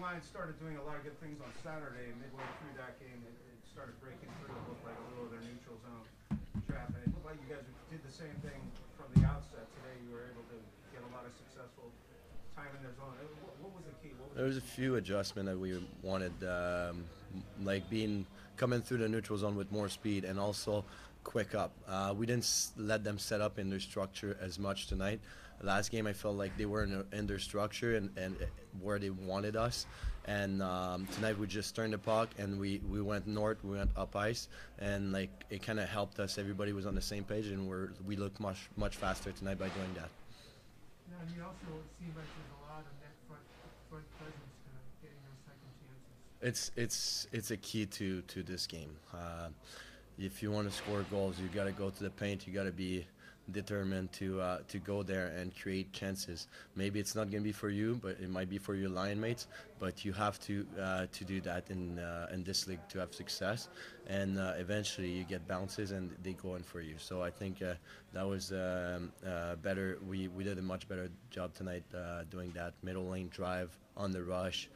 line started doing a lot of good things on Saturday, and midway through that game, it, it started breaking through. It looked like a little of their neutral zone trap, and it looked like you guys did the same thing from the outset today. You were able to get a lot of successful time in their zone. Uh, What, what was the key? Was There was a few adjustments that we wanted, um, like being coming through the neutral zone with more speed and also quick up. Uh, we didn't s- let them set up in their structure as much tonight. Last game, I felt like they were in, their- in their structure and, and uh, where they wanted us. And um, tonight we just turned the puck and we, we went north, we went up ice, and like it kind of helped us. Everybody was on the same page, and we're we looked much much faster tonight by doing that. Now, you also seem like there's a lot of net front, front presence tonight, getting those second chances. It's it's it's a key to to this game. Uh, if you want to score goals, you got to go to the paint. You got to be determined to uh, to go there and create chances. Maybe it's not going to be for you, but it might be for your line mates. But you have to uh, to do that in uh, in this league to have success. And uh, eventually, you get bounces and they go in for you. So I think uh, that was um, uh, better. We we did a much better job tonight doing that middle lane drive on the rush.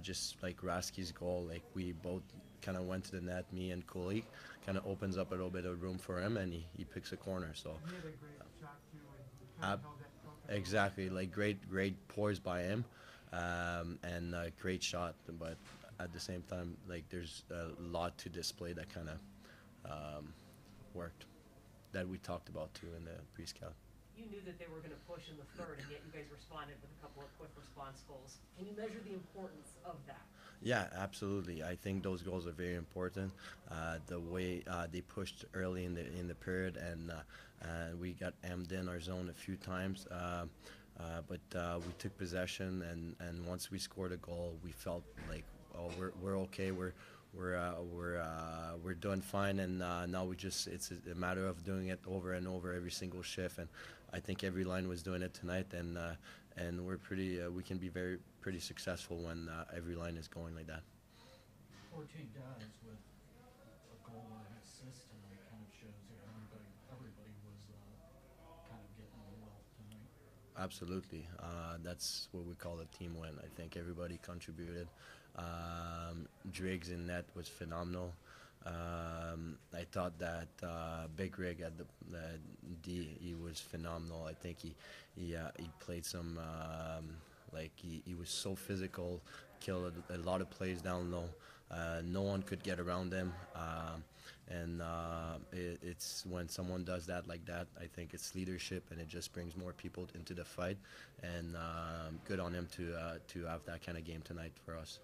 Just like Rasky's goal, like we both kind of went to the net, me and Cooley, kind of opens up a little bit of room for him, and he, he picks a corner. So He had a great shot too, and kind Ab- of held that puck. exactly, like great great poise by him, um, and uh, great shot. But at the same time, like there's a lot to display that kind of um, worked that we talked about too in the pre-scout. You knew that they were gonna push in the third, and yet you guys responded with a couple of quick response goals. Can you measure the importance of that? Yeah, absolutely. I think those goals are very important. Uh, the way uh, they pushed early in the in the period, and uh, uh, we got emmed in our zone a few times. Uh, uh, but uh, we took possession, and, and once we scored a goal, we felt like oh we're, we're okay. We're we're uh, we're uh, we're doing fine, and uh, now we just it's a, matter of doing it over and over every single shift. And I think every line was doing it tonight, and uh, and we're pretty uh, we can be very pretty successful when uh, every line is going like that. 14 guys with a goal and an assist tonight kind of shows you everybody, everybody was uh, kind of getting involved tonight. Absolutely, uh, that's what we call a team win. I think everybody contributed. Um, Driggs in net was phenomenal. Um, I thought that uh, Big Rig at the uh, D he was phenomenal. I think he he uh, he played some um, like he, he was so physical, killed a, lot of plays down low. Uh, no one could get around him, uh, and uh, it, it's when someone does that like that. I think it's leadership, and it just brings more people into the fight. And um, good on him to uh, to have that kind of game tonight for us.